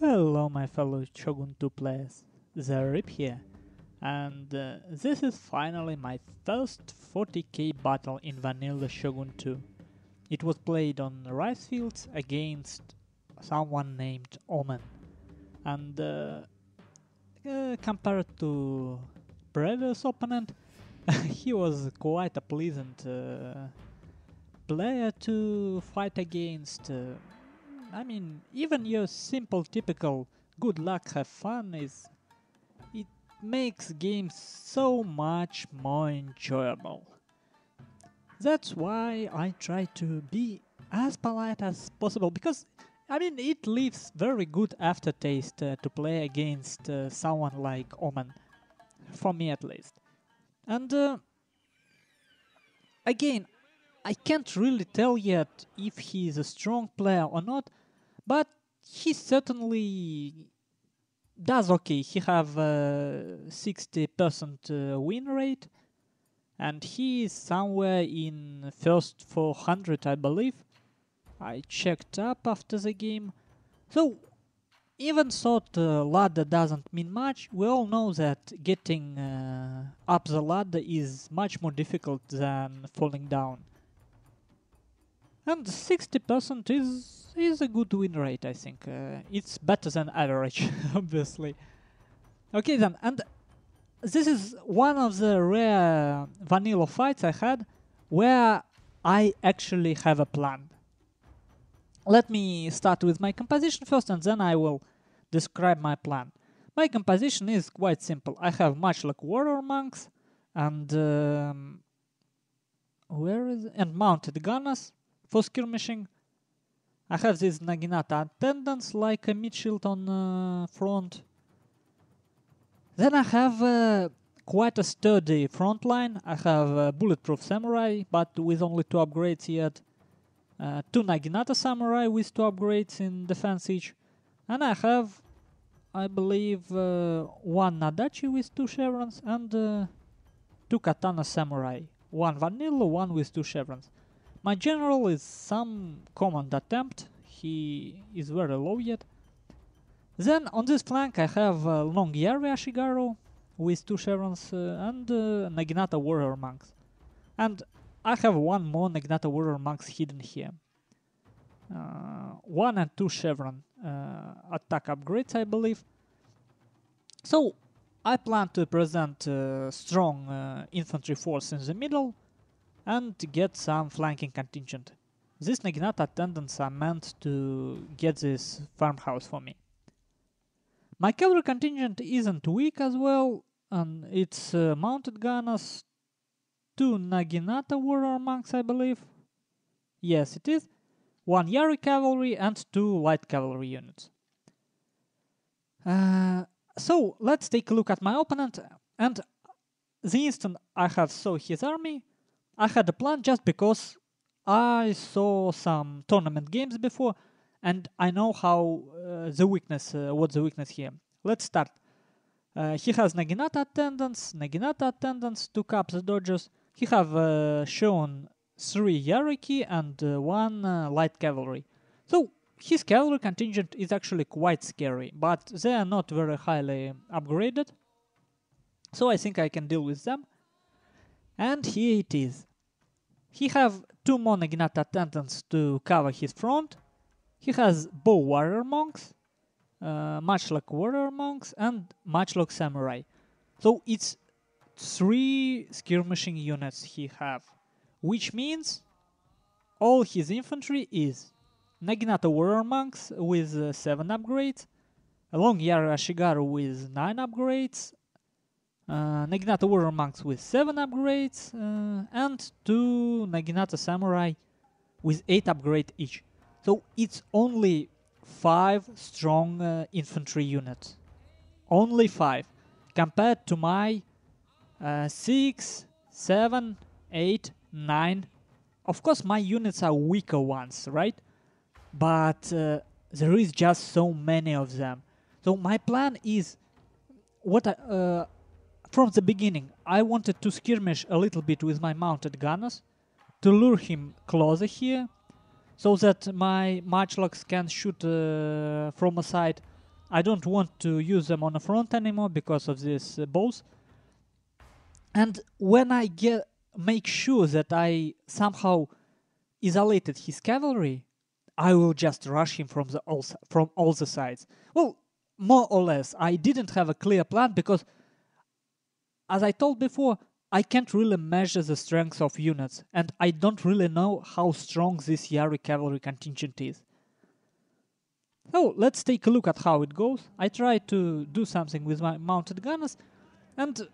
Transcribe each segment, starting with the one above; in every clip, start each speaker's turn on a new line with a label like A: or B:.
A: Hello, my fellow Shogun 2 players. Zaript here. And uh, this is finally my first 40k battle in Vanilla Shogun 2. It was played on rice fields against someone named Omen. And uh, uh, compared to previous opponent, he was quite a pleasant uh, player to fight against. I mean, even your simple, typical good luck, have fun is. It makes games so much more enjoyable. That's why I try to be as polite as possible because, I mean, it leaves very good aftertaste uh, to play against uh, someone like Omen, for me at least. And uh, again, I can't really tell yet if he is a strong player or not, but he certainly does okay. He have a 60% uh, win rate, and he is somewhere in first 400, I believe. I checked up after the game. So, even though the ladder doesn't mean much, we all know that getting uh, up the ladder is much more difficult than falling down. And 60% is is a good win rate, I think. Uh, it's better than average, obviously. Okay then, and this is one of the rare vanilla fights I had where I actually have a plan. Let me start with my composition first and then I will describe my plan. My composition is quite simple. I have matchlock warrior monks and um, where is it? and mounted gunners for skirmishing. I have this Naginata attendants like a mid shield on uh, front. Then I have uh, quite a sturdy front line. I have a bulletproof samurai, but with only two upgrades yet. Uh, two Naginata samurai with two upgrades in defense each. And I have, I believe, uh, one Nodachi with two chevrons and uh, two Katana samurai. One vanilla, one with two chevrons. My general is some command attempt. He is very low yet. Then on this flank I have uh, Long Yari Ashigaru with two chevrons uh, and uh, Naginata Warrior Monks. And I have one more Naginata Warrior Monks hidden here. Uh, one and two chevron uh, attack upgrades, I believe. So I plan to present a strong uh, infantry force in the middle and get some flanking contingent. These Naginata attendants are meant to get this farmhouse for me. My cavalry contingent isn't weak as well, and it's uh, mounted gunners, two Naginata warrior monks, I believe. Yes, it is. One Yari cavalry and two light cavalry units. Uh, so let's take a look at my opponent, and the instant I have saw his army, I had a plan just because I saw some tournament games before and I know how uh, the weakness, uh, what's the weakness here. Let's start. Uh, he has Naginata attendants, Naginata attendants, two caps dodgers. He have uh, shown three Yariki and uh, one uh, light cavalry. So his cavalry contingent is actually quite scary, but they are not very highly upgraded. So I think I can deal with them. And here it is. He have two more Naginata attendants to cover his front. He has bow warrior monks, uh, like warrior monks, and like samurai. So it's three skirmishing units he have, which means all his infantry is Naginata warrior monks with uh, seven upgrades, Long Yari Ashigaru with nine upgrades, uh, Naginata Warrior Monks with 7 upgrades, uh, and 2 Naginata Samurai with 8 upgrades each. So it's only 5 strong uh, infantry units. Only 5. Compared to my uh, 6, 7, 8, 9. Of course, my units are weaker ones, right? But uh, there is just so many of them. So my plan is what I, uh, from the beginning, I wanted to skirmish a little bit with my mounted gunners to lure him closer here, so that my matchlocks can shoot uh, from a side I don't want to use them on the front anymore because of these uh, bows. And when I get make sure that I somehow isolated his cavalry, I will just rush him from the all, from all the sides. Well, more or less, I didn't have a clear plan because, as I told before, I can't really measure the strength of units, and I don't really know how strong this Yari cavalry contingent is. So let's take a look at how it goes. I try to do something with my mounted gunners, and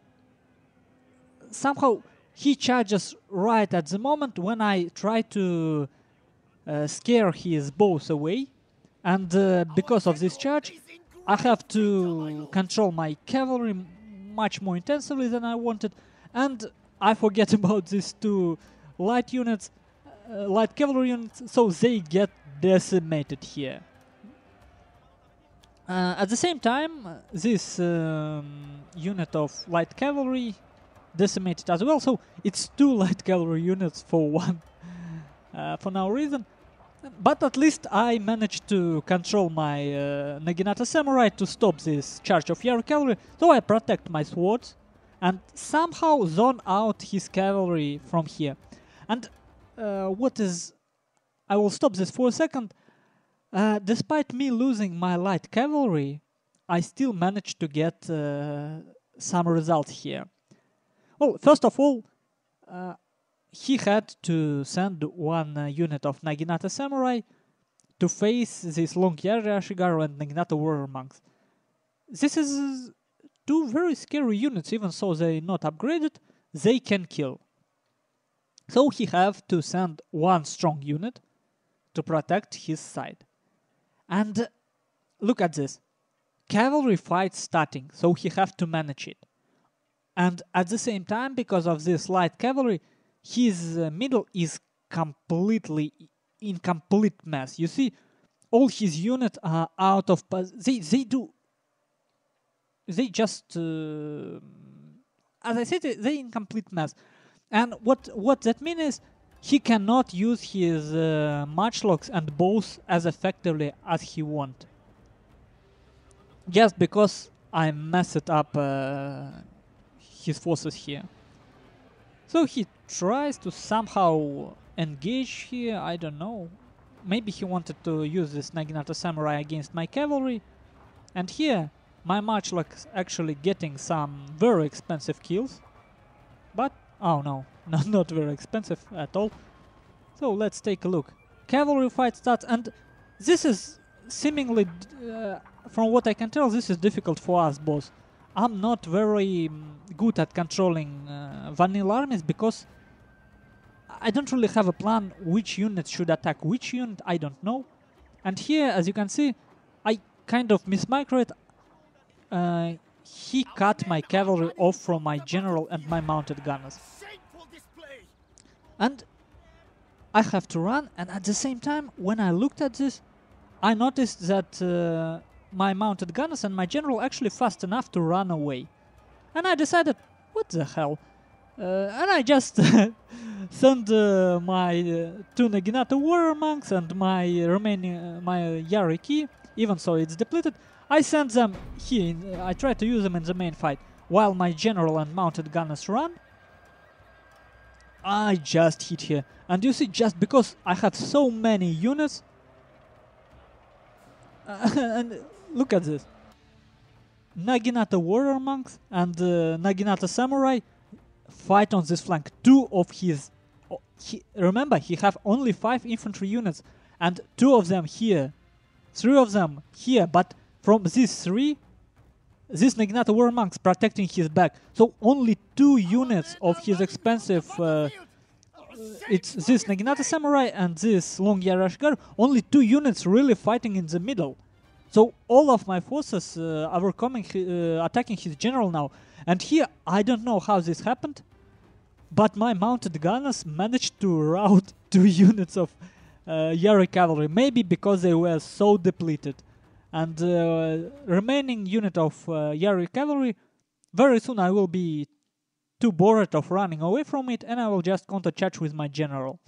A: somehow he charges right at the moment when I try to uh, scare his bows away, and uh, because of this charge, I have to control my cavalry much more intensively than I wanted, and I forget about these two light units, uh, light cavalry units, so they get decimated here. Uh, at the same time, this um, unit of light cavalry decimated as well, so it's two light cavalry units for one, uh, for no reason. But at least I managed to control my uh, Naginata Samurai to stop this charge of Yari cavalry, so I protect my swords and somehow zone out his cavalry from here. And uh, what is... I will stop this for a second. Uh, despite me losing my light cavalry, I still managed to get uh, some results here. Well, first of all, uh, he had to send one uh, unit of Naginata Samurai to face this long Yari Ashigaru and Naginata Warrior Monks. This is two very scary units, even though they're not upgraded, they can kill. So he have to send one strong unit to protect his side. And uh, look at this. Cavalry fight starting, so he have to manage it. And at the same time, because of this light cavalry, his uh, middle is completely in complete mess. You see, all his units are out of they they do they just uh, as I said they in complete mess. And what what that means is he cannot use his uh, matchlocks and bows as effectively as he want. Just because I messed up uh, his forces here. So he tries to somehow engage here, I don't know. Maybe he wanted to use this Naginata Samurai against my cavalry. And here, my matchlock is actually getting some very expensive kills. But, oh no, not, not very expensive at all. So let's take a look. Cavalry fight starts and this is seemingly, uh, from what I can tell, this is difficult for us both. I'm not very um, good at controlling uh, vanilla armies because I don't really have a plan which unit should attack which unit, I don't know. And here, as you can see, I kind of mismicroed. Uh, he cut my cavalry off from my general and my mounted gunners. And I have to run, and at the same time, when I looked at this, I noticed that uh, my mounted gunners and my general actually fast enough to run away. And I decided, what the hell? Uh, and I just sent uh, my uh, two Naginata Warrior Monks and my remaining, my Yari key, even so it's depleted, I sent them here, in, I try to use them in the main fight, while my general and mounted gunners run. I just hit here. And you see, just because I have so many units, and look at this. Naginata Warrior Monks and uh, Naginata Samurai fight on this flank. Two of his... He, remember, he have only five infantry units and two of them here. Three of them here, but from these three, this Naginata War Monks protecting his back. So only two units of his expensive... Uh, it's this Naginata Samurai and this Long Yari Ashigaru, only two units really fighting in the middle. So all of my forces uh, are coming, uh, attacking his general now. And here, I don't know how this happened, but my mounted gunners managed to rout two units of uh, Yari cavalry. Maybe because they were so depleted. And uh, remaining unit of uh, Yari cavalry, very soon I will be too bored of running away from it and I will just counter-charge with my general.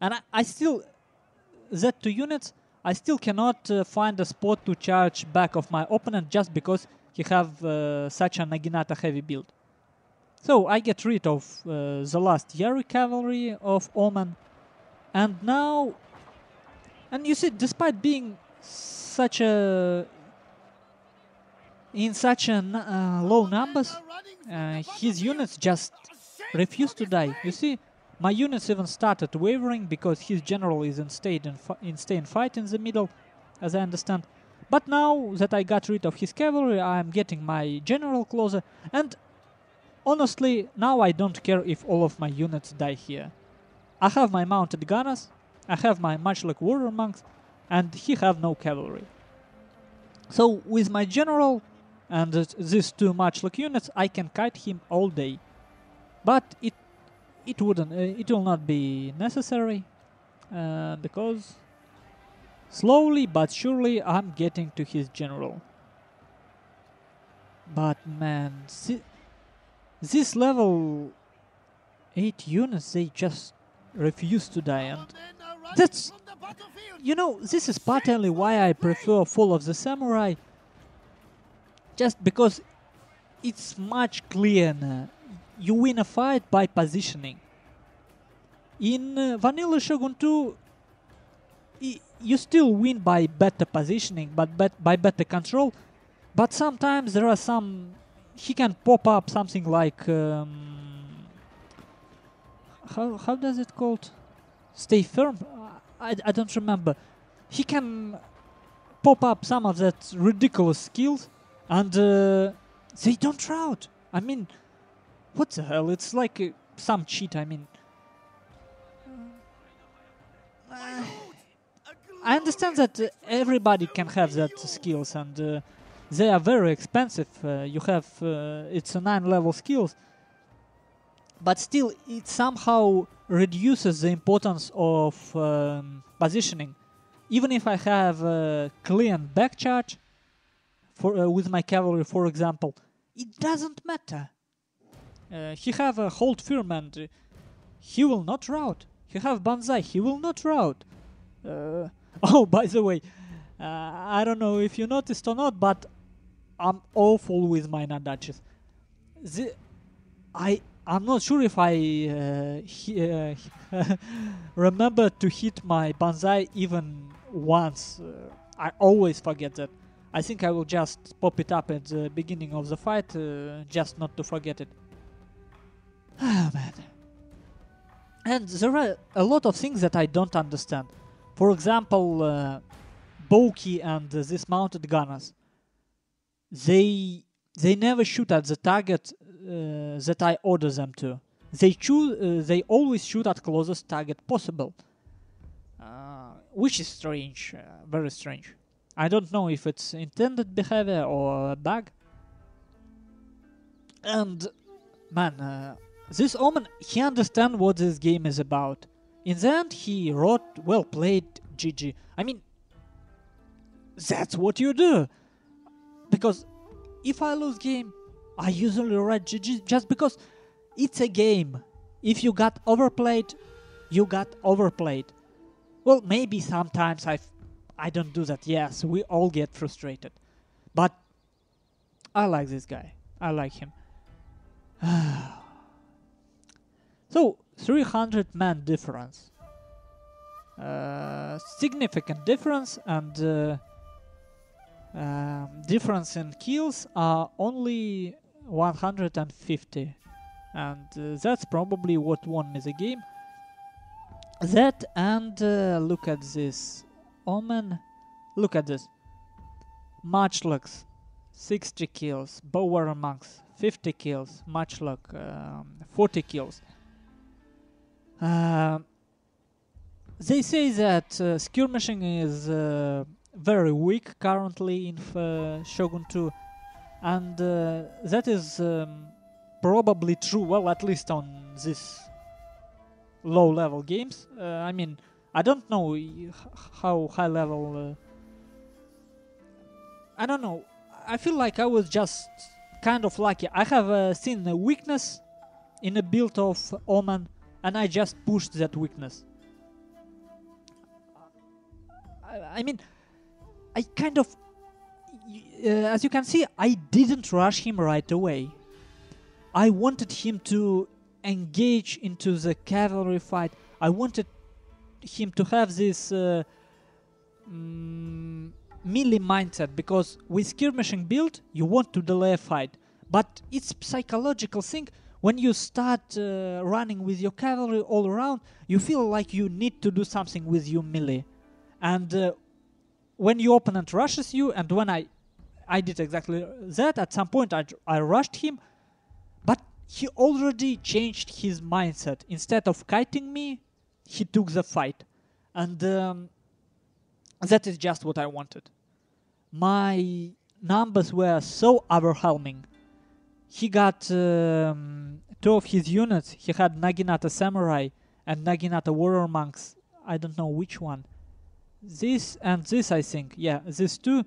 A: And I, I still, that two units I still cannot uh, find a spot to charge back of my opponent just because he have uh, such a Naginata heavy build. So I get rid of uh, the last Yari cavalry of Omen, and now, and you see, despite being such a in such a uh, low numbers, uh, his units just refuse to die. You see, my units even started wavering because his general is in state in, in stay and fight in the middle, as I understand. But now that I got rid of his cavalry, I'm getting my general closer, and honestly, now I don't care if all of my units die here. I have my mounted gunners, I have my matchlock warrior monks, and he have no cavalry. So with my general and these two matchlock units, I can kite him all day. But it it wouldn't uh, it will not be necessary uh, because slowly but surely I'm getting to his general. But man, this level 8 units, they just refuse to die and that's... You know, this is partly why I prefer Fall of the Samurai. Just because it's much clearer. You win a fight by positioning. In uh, Vanilla Shogun 2, you still win by better positioning, but bet by better control. But sometimes there are some he can pop up something like um, how how does it called? Stay firm. I, I don't remember. He can pop up some of that ridiculous skills, and uh, they don't route. I mean, what the hell? It's like uh, some cheat. I mean, uh, I understand that everybody can have that skills and uh, they are very expensive. Uh, you have uh, it's a nine level skills, but still it somehow reduces the importance of um, positioning. Even if I have a clean back charge for uh, with my cavalry, for example, it doesn't matter. Uh, he have a hold firm and he will not rout. He have banzai, he will not rout. Uh, oh, by the way, uh, I don't know if you noticed or not, but I'm awful with my nodachis. The, I I'm not sure if I uh, he, uh, remember to hit my banzai even once. Uh, I always forget that. I think I will just pop it up at the beginning of the fight, uh, just not to forget it. Ah man. And there are a lot of things that I don't understand. For example, uh, Boki and this mounted gunners they they never shoot at the target uh, that I order them to. They choose. Uh, they always shoot at closest target possible, uh, which is strange, uh, very strange. I don't know if it's intended behavior or a bug. And man, uh, this Omen, he understand what this game is about. In the end, he wrote, "Well played, GG." I mean, that's what you do because if I lose game, I usually write GG just because it's a game. If you got overplayed, you got overplayed. Well, maybe sometimes I I don't do that. Yes, we all get frustrated. But I like this guy. I like him. so, 300 man difference. Uh, significant difference and uh, um, difference in kills are only 150 and uh, that's probably what won me the game. That and uh, look at this. Omen look at this. Matchlocks 60 kills. Bower monks 50 kills. Matchlock um, 40 kills uh, they say that uh, skirmishing is uh, very weak currently in uh, Shogun 2 and uh, that is um, probably true well at least on this low level games. Uh, I mean I don't know how high level I don't know. I feel like I was just kind of lucky. I have seen a weakness in a build of Omen and I just pushed that weakness I, mean, I kind of, uh, as you can see, I didn't rush him right away. I wanted him to engage into the cavalry fight. I wanted him to have this uh, mm, melee mindset because with skirmishing build you want to delay a fight, but it's psychological thing. When you start uh, running with your cavalry all around, you feel like you need to do something with your melee, and uh, when your opponent rushes you, and when I, I did exactly that. At some point, I I rushed him, but he already changed his mindset. Instead of kiting me, he took the fight, and um, that is just what I wanted. My numbers were so overwhelming. He got um, two of his units. He had Naginata Samurai and Naginata Warrior Monks. I don't know which one. This and this, I think. Yeah, these two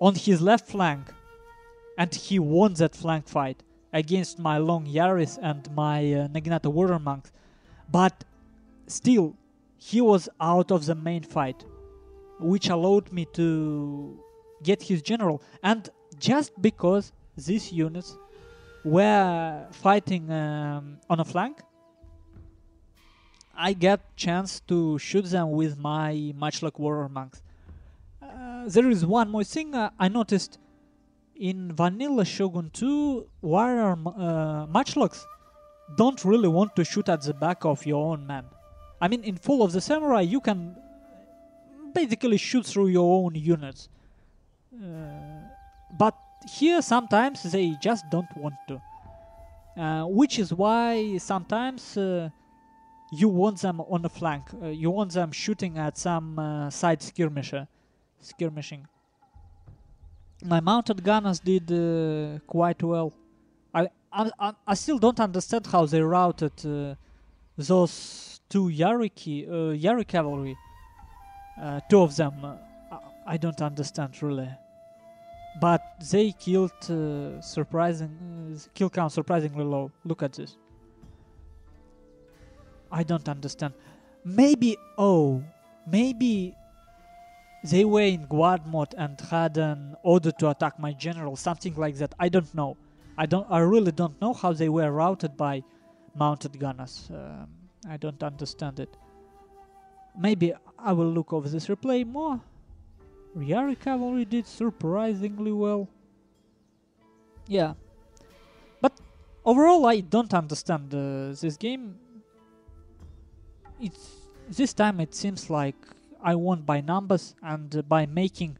A: on his left flank. And he won that flank fight against my Long Yaris and my uh, Naginata Warrior Monks. But still, he was out of the main fight which allowed me to get his general. And just because these units were fighting um, on a flank, I get chance to shoot them with my Matchlock Warrior Monks. Uh, there is one more thing uh, I noticed in Vanilla Shogun 2, Warrior uh, Matchlocks don't really want to shoot at the back of your own man. I mean, in Fall of the Samurai, you can basically shoot through your own units. Uh, but here sometimes they just don't want to. Uh, which is why sometimes uh, you want them on the flank. Uh, you want them shooting at some uh, side skirmisher, skirmishing. My mounted gunners did uh, quite well. I, I, I still don't understand how they routed those two Yariki, Yari cavalry uh, two of them, uh, I don't understand really. But they killed uh, surprising uh, kill count surprisingly low. Look at this. I don't understand. Maybe oh, maybe they were in guard mode and had an order to attack my general, something like that. I don't know. I don't. I really don't know how they were routed by mounted gunners. Um, I don't understand it. Maybe I will look over this replay more. Yari Cavalry did surprisingly well. Yeah. But overall I don't understand uh, this game. It's this time it seems like I won by numbers and uh, by making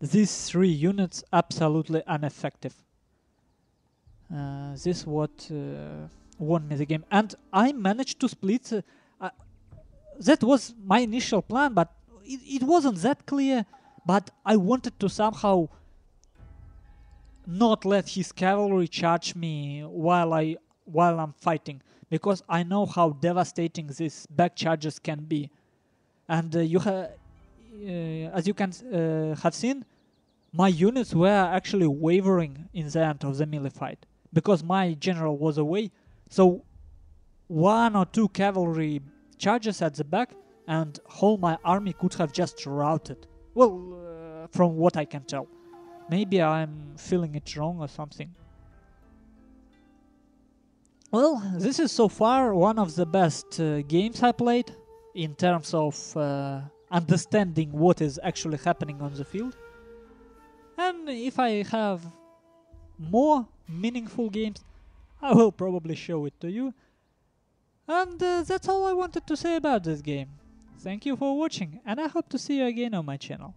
A: these three units absolutely ineffective. Uh, this what uh, won me the game, and I managed to split uh, that was my initial plan, but it, it wasn't that clear. But I wanted to somehow not let his cavalry charge me while I while I'm fighting because I know how devastating these back charges can be, and uh, you uh, as you can uh, have seen, my units were actually wavering in the end of the melee fight because my general was away. So one or two cavalry charges at the back, and whole my army could have just routed. Well, uh, from what I can tell. Maybe I'm feeling it wrong or something. Well, this is so far one of the best uh, games I played in terms of uh, understanding what is actually happening on the field. And if I have more meaningful games, I will probably show it to you. And uh, that's all I wanted to say about this game. Thank you for watching and I hope to see you again on my channel.